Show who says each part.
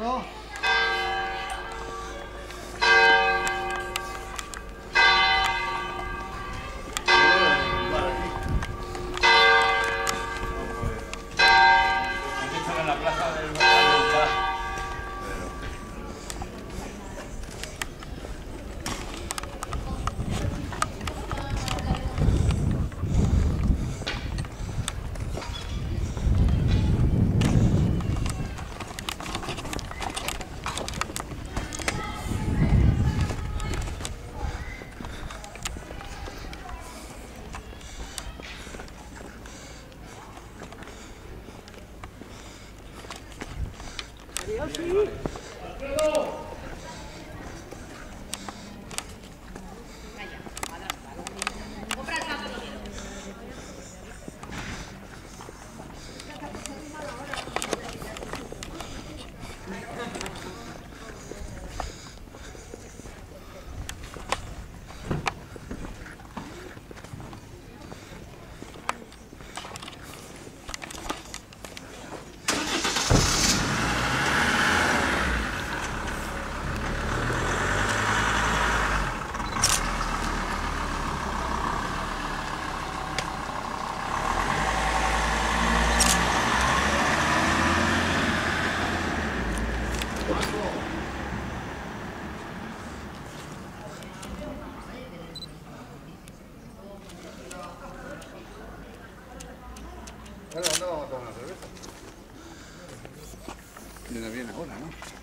Speaker 1: No.
Speaker 2: La plaza del 不要停不要动
Speaker 1: Bueno, ¿dónde vamos a tomar una cerveza?
Speaker 3: Viene bien ahora, ¿no?